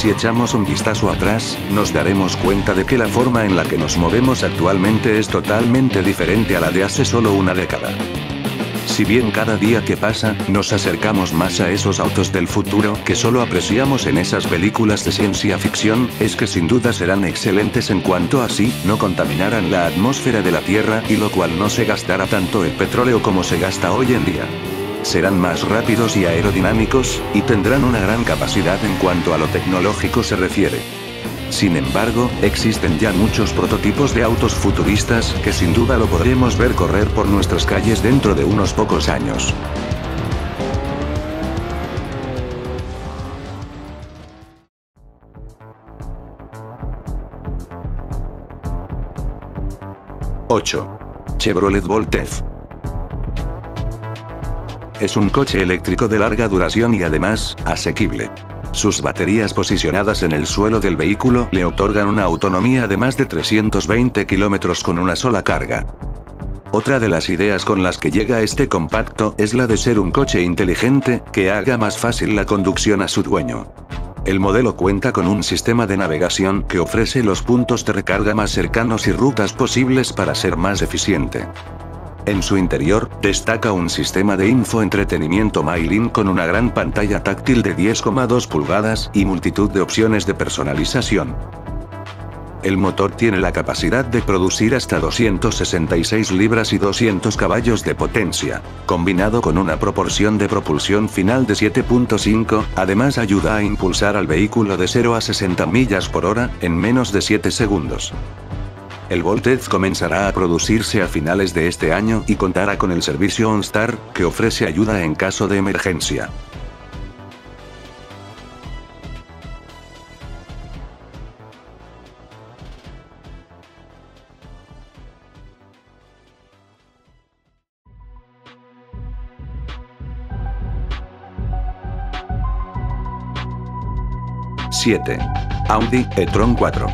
Si echamos un vistazo atrás, nos daremos cuenta de que la forma en la que nos movemos actualmente es totalmente diferente a la de hace solo una década. Si bien cada día que pasa, nos acercamos más a esos autos del futuro que solo apreciamos en esas películas de ciencia ficción, es que sin duda serán excelentes en cuanto a no contaminaran la atmósfera de la Tierra y lo cual no se gastará tanto el petróleo como se gasta hoy en día. Serán más rápidos y aerodinámicos, y tendrán una gran capacidad en cuanto a lo tecnológico se refiere. Sin embargo, existen ya muchos prototipos de autos futuristas que sin duda lo podremos ver correr por nuestras calles dentro de unos pocos años. ¡8! Chevrolet Voltez. Es un coche eléctrico de larga duración y además, asequible. Sus baterías posicionadas en el suelo del vehículo le otorgan una autonomía de más de 320 kilómetros con una sola carga. Otra de las ideas con las que llega este compacto es la de ser un coche inteligente, que haga más fácil la conducción a su dueño. El modelo cuenta con un sistema de navegación que ofrece los puntos de recarga más cercanos y rutas posibles para ser más eficiente. En su interior, destaca un sistema de infoentretenimiento Mylin con una gran pantalla táctil de 10,2 pulgadas y multitud de opciones de personalización. El motor tiene la capacidad de producir hasta 266 libras y 200 caballos de potencia, combinado con una proporción de propulsión final de 7.5, además ayuda a impulsar al vehículo de 0 a 60 millas por hora, en menos de 7 segundos. El Voltez comenzará a producirse a finales de este año y contará con el servicio OnStar, que ofrece ayuda en caso de emergencia. ¡7! Audi e-tron 4.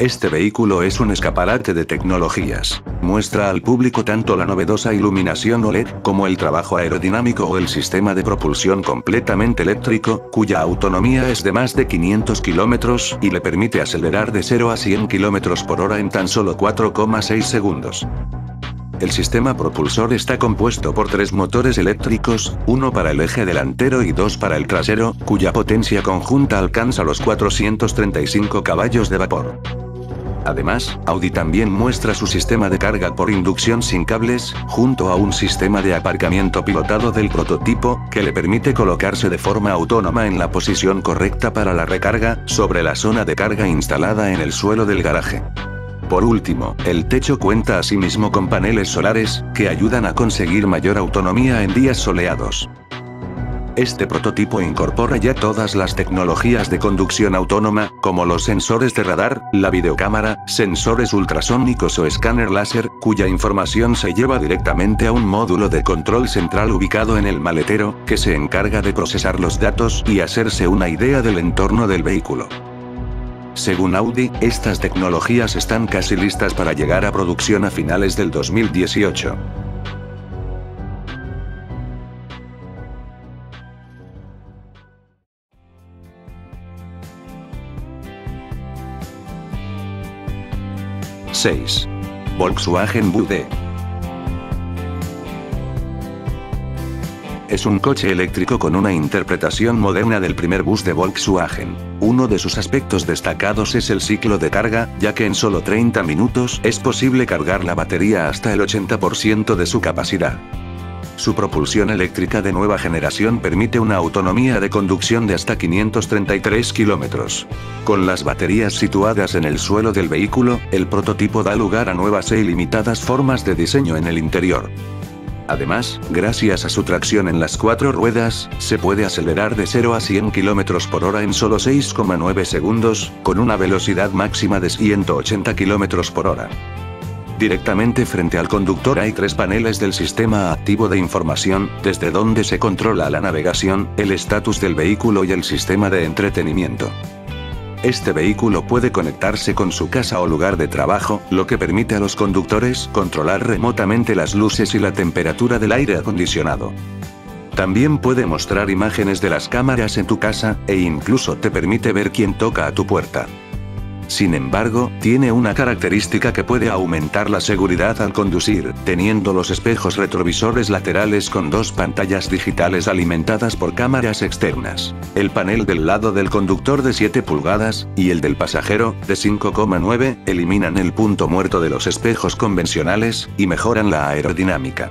Este vehículo es un escaparate de tecnologías. Muestra al público tanto la novedosa iluminación OLED, como el trabajo aerodinámico o el sistema de propulsión completamente eléctrico, cuya autonomía es de más de 500 kilómetros, y le permite acelerar de 0 a 100 kilómetros por hora en tan solo 4,6 segundos. El sistema propulsor está compuesto por tres motores eléctricos, uno para el eje delantero y dos para el trasero, cuya potencia conjunta alcanza los 435 caballos de vapor. Además, Audi también muestra su sistema de carga por inducción sin cables, junto a un sistema de aparcamiento pilotado del prototipo, que le permite colocarse de forma autónoma en la posición correcta para la recarga, sobre la zona de carga instalada en el suelo del garaje. Por último, el techo cuenta asimismo con paneles solares, que ayudan a conseguir mayor autonomía en días soleados. Este prototipo incorpora ya todas las tecnologías de conducción autónoma, como los sensores de radar, la videocámara, sensores ultrasónicos o escáner láser, cuya información se lleva directamente a un módulo de control central ubicado en el maletero, que se encarga de procesar los datos y hacerse una idea del entorno del vehículo. Según Audi, estas tecnologías están casi listas para llegar a producción a finales del 2018. 6. Volkswagen Bude. Es un coche eléctrico con una interpretación moderna del primer bus de Volkswagen. Uno de sus aspectos destacados es el ciclo de carga, ya que en solo 30 minutos es posible cargar la batería hasta el 80% de su capacidad. Su propulsión eléctrica de nueva generación permite una autonomía de conducción de hasta 533 kilómetros. Con las baterías situadas en el suelo del vehículo, el prototipo da lugar a nuevas e ilimitadas formas de diseño en el interior. Además, gracias a su tracción en las cuatro ruedas, se puede acelerar de 0 a 100 km por hora en solo 6,9 segundos, con una velocidad máxima de 180 km por hora. Directamente frente al conductor hay tres paneles del sistema activo de información, desde donde se controla la navegación, el estatus del vehículo y el sistema de entretenimiento. Este vehículo puede conectarse con su casa o lugar de trabajo, lo que permite a los conductores controlar remotamente las luces y la temperatura del aire acondicionado. También puede mostrar imágenes de las cámaras en tu casa, e incluso te permite ver quién toca a tu puerta. Sin embargo, tiene una característica que puede aumentar la seguridad al conducir, teniendo los espejos retrovisores laterales con dos pantallas digitales alimentadas por cámaras externas. El panel del lado del conductor de 7 pulgadas, y el del pasajero, de 5,9, eliminan el punto muerto de los espejos convencionales, y mejoran la aerodinámica.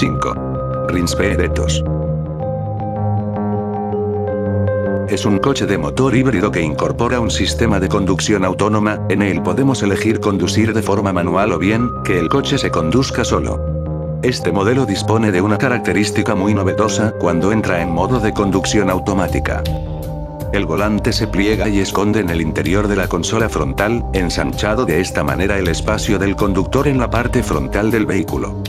5. Rinspé Eretos. Es un coche de motor híbrido que incorpora un sistema de conducción autónoma, en él podemos elegir conducir de forma manual o bien, que el coche se conduzca solo. Este modelo dispone de una característica muy novedosa cuando entra en modo de conducción automática. El volante se pliega y esconde en el interior de la consola frontal, ensanchado de esta manera el espacio del conductor en la parte frontal del vehículo.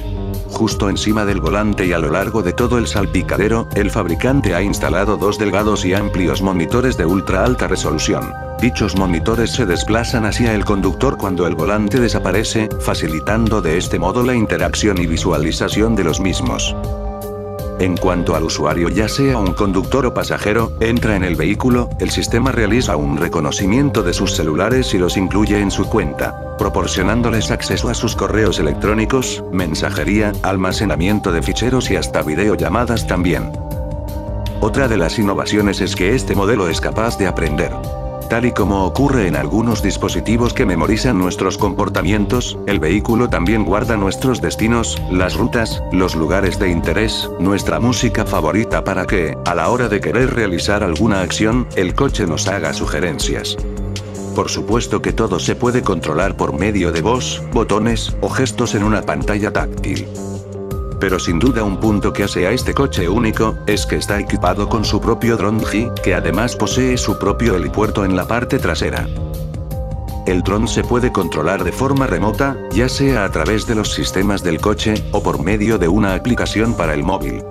Justo encima del volante y a lo largo de todo el salpicadero, el fabricante ha instalado dos delgados y amplios monitores de ultra alta resolución. Dichos monitores se desplazan hacia el conductor cuando el volante desaparece, facilitando de este modo la interacción y visualización de los mismos. En cuanto al usuario ya sea un conductor o pasajero, entra en el vehículo, el sistema realiza un reconocimiento de sus celulares y los incluye en su cuenta, proporcionándoles acceso a sus correos electrónicos, mensajería, almacenamiento de ficheros y hasta videollamadas también. Otra de las innovaciones es que este modelo es capaz de aprender. Tal y como ocurre en algunos dispositivos que memorizan nuestros comportamientos, el vehículo también guarda nuestros destinos, las rutas, los lugares de interés, nuestra música favorita para que, a la hora de querer realizar alguna acción, el coche nos haga sugerencias. Por supuesto que todo se puede controlar por medio de voz, botones, o gestos en una pantalla táctil. Pero sin duda un punto que hace a este coche único, es que está equipado con su propio G, que además posee su propio helipuerto en la parte trasera. El dron se puede controlar de forma remota, ya sea a través de los sistemas del coche, o por medio de una aplicación para el móvil.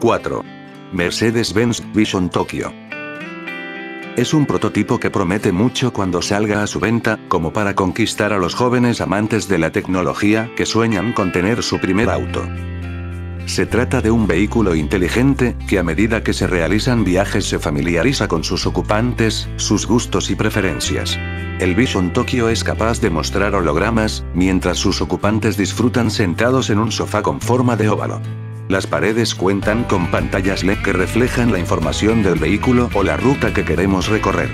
¡4! Mercedes-Benz Vision Tokyo. Es un prototipo que promete mucho cuando salga a su venta, como para conquistar a los jóvenes amantes de la tecnología que sueñan con tener su primer auto. Se trata de un vehículo inteligente, que a medida que se realizan viajes se familiariza con sus ocupantes, sus gustos y preferencias. El Vision Tokyo es capaz de mostrar hologramas, mientras sus ocupantes disfrutan sentados en un sofá con forma de óvalo. Las paredes cuentan con pantallas LED que reflejan la información del vehículo o la ruta que queremos recorrer.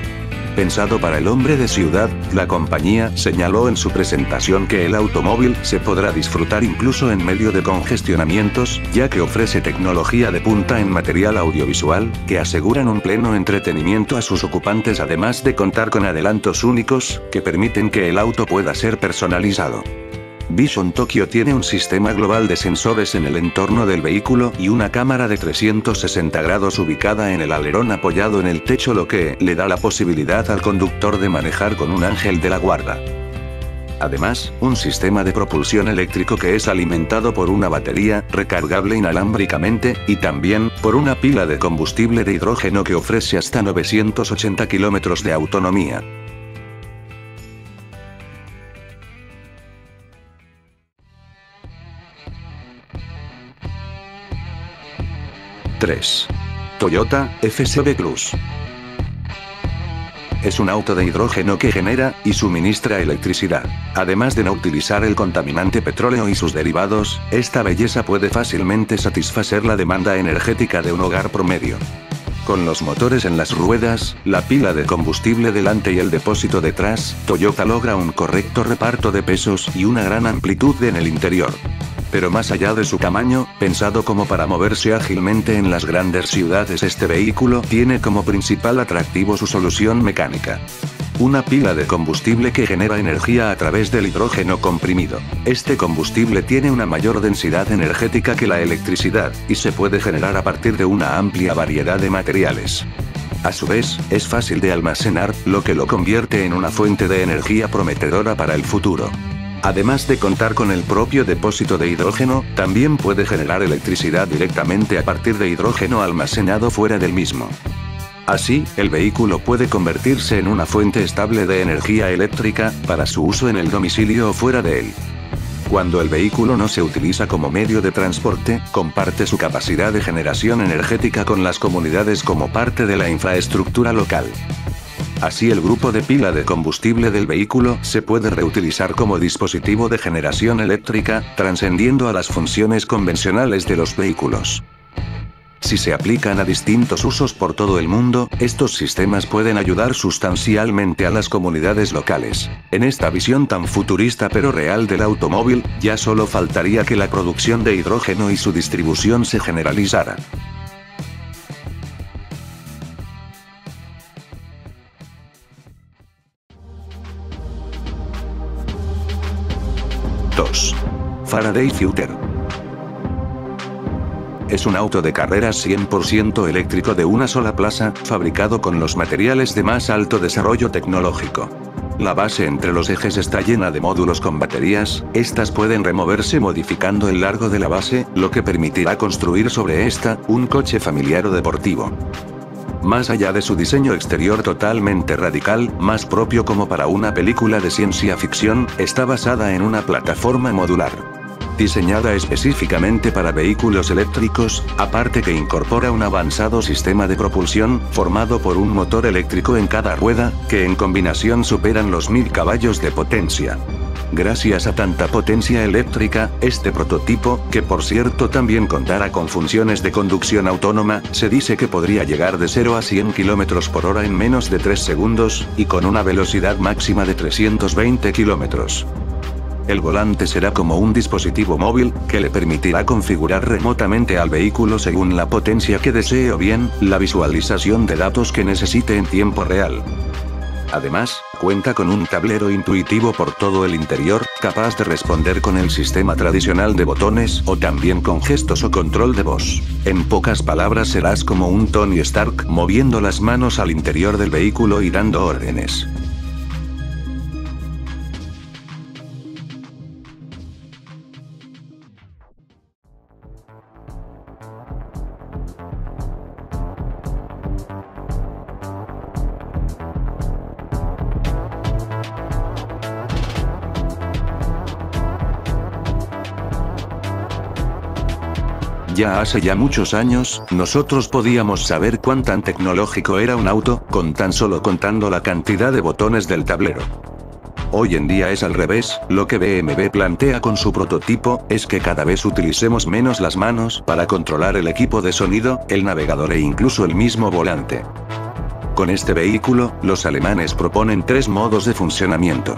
Pensado para el hombre de ciudad, la compañía señaló en su presentación que el automóvil se podrá disfrutar incluso en medio de congestionamientos, ya que ofrece tecnología de punta en material audiovisual, que aseguran un pleno entretenimiento a sus ocupantes además de contar con adelantos únicos, que permiten que el auto pueda ser personalizado. Vision Tokyo tiene un sistema global de sensores en el entorno del vehículo y una cámara de 360 grados ubicada en el alerón apoyado en el techo lo que le da la posibilidad al conductor de manejar con un ángel de la guarda. Además, un sistema de propulsión eléctrico que es alimentado por una batería, recargable inalámbricamente, y también, por una pila de combustible de hidrógeno que ofrece hasta 980 kilómetros de autonomía. 3. Toyota, FSV Plus. Es un auto de hidrógeno que genera y suministra electricidad. Además de no utilizar el contaminante petróleo y sus derivados, esta belleza puede fácilmente satisfacer la demanda energética de un hogar promedio. Con los motores en las ruedas, la pila de combustible delante y el depósito detrás, Toyota logra un correcto reparto de pesos y una gran amplitud en el interior. Pero más allá de su tamaño, pensado como para moverse ágilmente en las grandes ciudades, este vehículo tiene como principal atractivo su solución mecánica. Una pila de combustible que genera energía a través del hidrógeno comprimido. Este combustible tiene una mayor densidad energética que la electricidad, y se puede generar a partir de una amplia variedad de materiales. A su vez, es fácil de almacenar, lo que lo convierte en una fuente de energía prometedora para el futuro. Además de contar con el propio depósito de hidrógeno, también puede generar electricidad directamente a partir de hidrógeno almacenado fuera del mismo. Así, el vehículo puede convertirse en una fuente estable de energía eléctrica, para su uso en el domicilio o fuera de él. Cuando el vehículo no se utiliza como medio de transporte, comparte su capacidad de generación energética con las comunidades como parte de la infraestructura local. Así el grupo de pila de combustible del vehículo se puede reutilizar como dispositivo de generación eléctrica, trascendiendo a las funciones convencionales de los vehículos. Si se aplican a distintos usos por todo el mundo, estos sistemas pueden ayudar sustancialmente a las comunidades locales. En esta visión tan futurista pero real del automóvil, ya solo faltaría que la producción de hidrógeno y su distribución se generalizara. Faraday Future. Es un auto de carreras 100% eléctrico de una sola plaza, fabricado con los materiales de más alto desarrollo tecnológico. La base entre los ejes está llena de módulos con baterías, estas pueden removerse modificando el largo de la base, lo que permitirá construir sobre esta, un coche familiar o deportivo. Más allá de su diseño exterior totalmente radical, más propio como para una película de ciencia ficción, está basada en una plataforma modular. Diseñada específicamente para vehículos eléctricos, aparte que incorpora un avanzado sistema de propulsión, formado por un motor eléctrico en cada rueda, que en combinación superan los 1000 caballos de potencia. Gracias a tanta potencia eléctrica, este prototipo, que por cierto también contará con funciones de conducción autónoma, se dice que podría llegar de 0 a 100 km por hora en menos de 3 segundos, y con una velocidad máxima de 320 km. El volante será como un dispositivo móvil, que le permitirá configurar remotamente al vehículo según la potencia que desee o bien, la visualización de datos que necesite en tiempo real. Además, cuenta con un tablero intuitivo por todo el interior, capaz de responder con el sistema tradicional de botones o también con gestos o control de voz. En pocas palabras serás como un Tony Stark moviendo las manos al interior del vehículo y dando órdenes. Ya hace ya muchos años, nosotros podíamos saber cuán tan tecnológico era un auto, con tan solo contando la cantidad de botones del tablero. Hoy en día es al revés, lo que BMW plantea con su prototipo, es que cada vez utilicemos menos las manos para controlar el equipo de sonido, el navegador e incluso el mismo volante. Con este vehículo, los alemanes proponen tres modos de funcionamiento.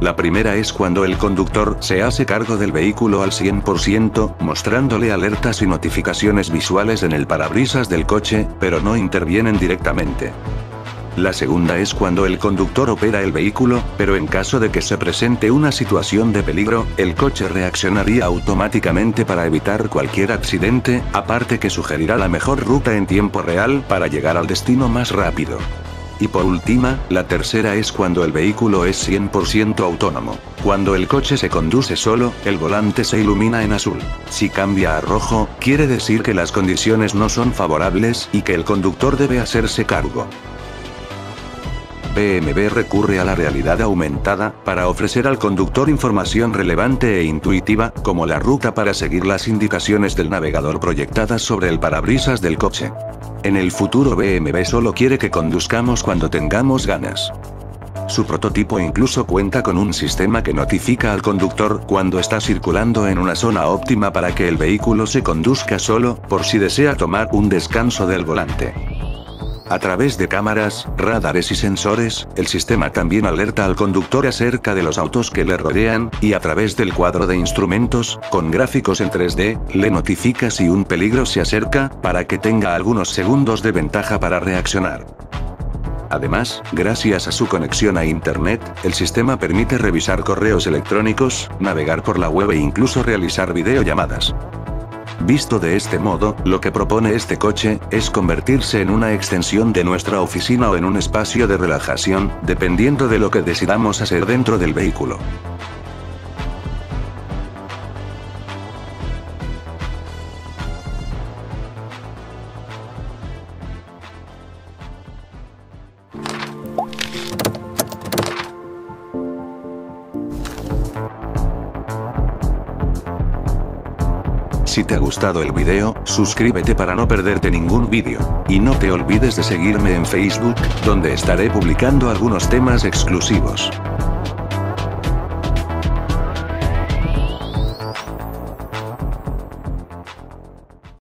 La primera es cuando el conductor se hace cargo del vehículo al 100%, mostrándole alertas y notificaciones visuales en el parabrisas del coche, pero no intervienen directamente. La segunda es cuando el conductor opera el vehículo, pero en caso de que se presente una situación de peligro, el coche reaccionaría automáticamente para evitar cualquier accidente, aparte que sugerirá la mejor ruta en tiempo real para llegar al destino más rápido. Y por última, la tercera es cuando el vehículo es 100% autónomo. Cuando el coche se conduce solo, el volante se ilumina en azul. Si cambia a rojo, quiere decir que las condiciones no son favorables y que el conductor debe hacerse cargo. BMW recurre a la realidad aumentada, para ofrecer al conductor información relevante e intuitiva, como la ruta para seguir las indicaciones del navegador proyectadas sobre el parabrisas del coche. En el futuro BMW solo quiere que conduzcamos cuando tengamos ganas. Su prototipo incluso cuenta con un sistema que notifica al conductor cuando está circulando en una zona óptima para que el vehículo se conduzca solo, por si desea tomar un descanso del volante. A través de cámaras, radares y sensores, el sistema también alerta al conductor acerca de los autos que le rodean, y a través del cuadro de instrumentos, con gráficos en 3D, le notifica si un peligro se acerca, para que tenga algunos segundos de ventaja para reaccionar. Además, gracias a su conexión a Internet, el sistema permite revisar correos electrónicos, navegar por la web e incluso realizar videollamadas. Visto de este modo, lo que propone este coche, es convertirse en una extensión de nuestra oficina o en un espacio de relajación, dependiendo de lo que decidamos hacer dentro del vehículo. Si te ha gustado el video, suscríbete para no perderte ningún vídeo. Y no te olvides de seguirme en Facebook, donde estaré publicando algunos temas exclusivos.